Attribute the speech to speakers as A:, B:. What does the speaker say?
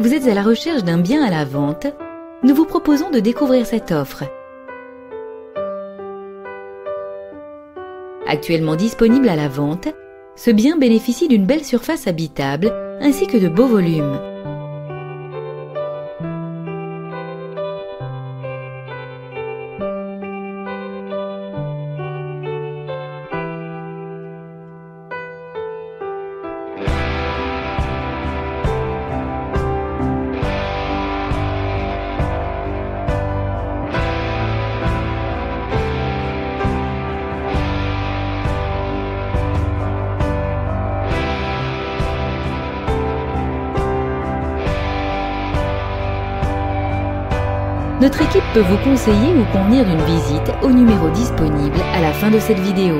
A: Vous êtes à la recherche d'un bien à la vente Nous vous proposons de découvrir cette offre. Actuellement disponible à la vente, ce bien bénéficie d'une belle surface habitable ainsi que de beaux volumes. Notre équipe peut vous conseiller ou convenir d'une visite au numéro disponible à la fin de cette vidéo.